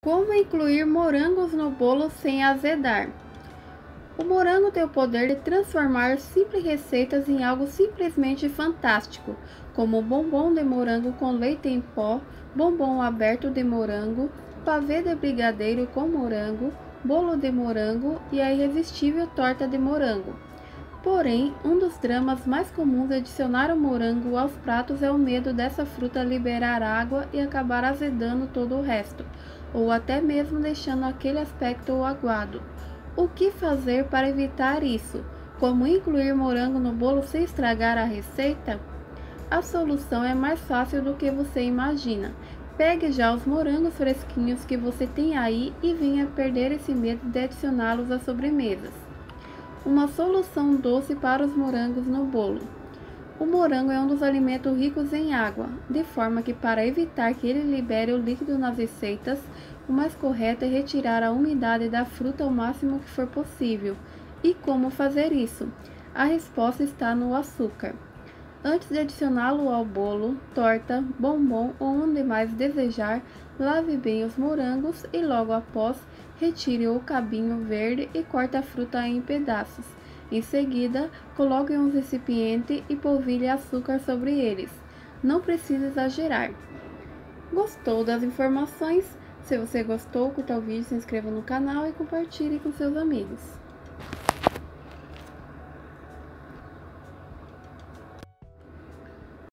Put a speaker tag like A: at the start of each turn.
A: Como incluir morangos no bolo sem azedar? O morango tem o poder de transformar simples receitas em algo simplesmente fantástico, como bombom de morango com leite em pó, bombom aberto de morango, pavê de brigadeiro com morango, bolo de morango e a irresistível torta de morango. Porém, um dos dramas mais comuns de adicionar o morango aos pratos é o medo dessa fruta liberar água e acabar azedando todo o resto ou até mesmo deixando aquele aspecto aguado. O que fazer para evitar isso? Como incluir morango no bolo sem estragar a receita? A solução é mais fácil do que você imagina. Pegue já os morangos fresquinhos que você tem aí e venha perder esse medo de adicioná-los às sobremesas. Uma solução doce para os morangos no bolo. O morango é um dos alimentos ricos em água, de forma que, para evitar que ele libere o líquido nas receitas, o mais correto é retirar a umidade da fruta ao máximo que for possível. E como fazer isso? A resposta está no açúcar. Antes de adicioná-lo ao bolo, torta, bombom ou onde mais desejar, lave bem os morangos e logo após retire o cabinho verde e corte a fruta em pedaços. Em seguida, coloque em um recipiente e polvilhe açúcar sobre eles. Não precisa exagerar. Gostou das informações? Se você gostou, curta o vídeo, se inscreva no canal e compartilhe com seus amigos.